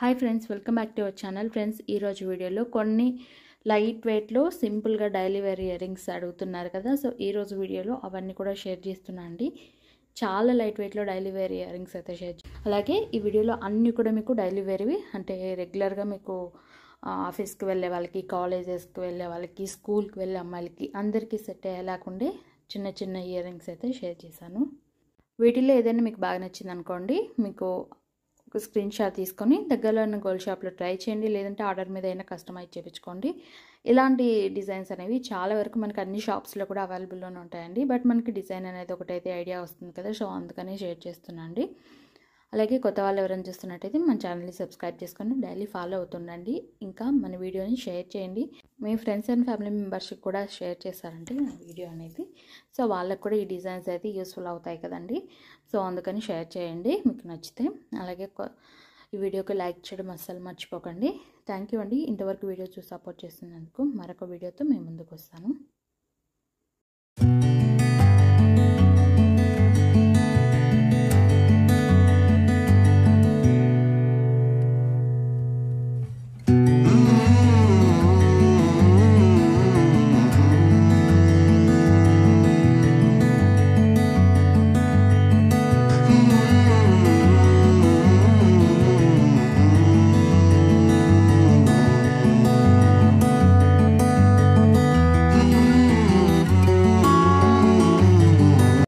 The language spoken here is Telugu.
Hi friends welcome back to our channel friends ఈరోజు వీడియోలో కొన్ని లైట్ వెయిట్లో సింపుల్గా డైలీ వేర్ ఇయరింగ్స్ అడుగుతున్నారు కదా. సో ఈరోజు వీడియోలో అవన్నీ కూడా షేర్ చేస్తున్నా అండి. చాలా లైట్ వెయిట్లో డైలీ వేర్ ఇయరింగ్స్ అయితే షేర్ చే- అలాగే ఈ వీడియోలో అన్నీ కూడా మీకు డైలీ వేర్వి అంటే రెగ్యులర్గా మీకు ఆఫీస్కి వెళ్ళే వాళ్ళకి కాలేజెస్కి వెళ్ళే వాళ్ళకి స్కూల్కి వెళ్ళే అమ్మాయిలకి అందరికీ సెట్ అయ్యేలాకుండే చిన్న చిన్న ఇయర్ రింగ్స్ అయితే షేర్ చేశాను. వీటిలో ఏదైనా మీకు బాగా నచ్చింది అనుకోండి మీకు ఒక స్క్రీన్ షాట్ తీసుకొని దగ్గరలో ఉన్న గోల్డ్ షాప్లో ట్రై చేయండి. లేదంటే ఆర్డర్ మీద అయినా కస్టమైజ్ చేయించుకోండి. ఇలాంటి డిజైన్స్ అనేవి చాలా వరకు మనకి అన్ని షాప్స్లో కూడా అవైలబుల్లోనే ఉంటాయండి. బట్ మనకి డిజైన్ అనేది ఒకటైతే ఐడియా వస్తుంది కదా. సో అందుకని షేర్ చేస్తున్నాండి అలాగే కొత్త వాళ్ళు ఎవరైనా చూస్తున్నట్టయితే మన ఛానల్ని సబ్స్క్రైబ్ చేసుకొని డైలీ ఫాలో అవుతుండండి. ఇంకా మన వీడియోని షేర్ చేయండి. మీ ఫ్రెండ్స్ అండ్ ఫ్యామిలీ మెంబర్స్కి కూడా షేర్ చేస్తారంటే నా వీడియో అనేది. సో వాళ్ళకు కూడా ఈ డిజైన్స్ అయితే యూస్ఫుల్ అవుతాయి కదండి. సో అందుకని షేర్ చేయండి. మీకు నచ్చితే అలాగే ఈ వీడియోకి లైక్ చేయడం అస్సలు మర్చిపోకండి. థ్యాంక్ యూ అండి. ఇంతవరకు వీడియో చూసి సపోర్ట్ చేసినందుకు మరొక వీడియోతో మేము ముందుకు వస్తాను.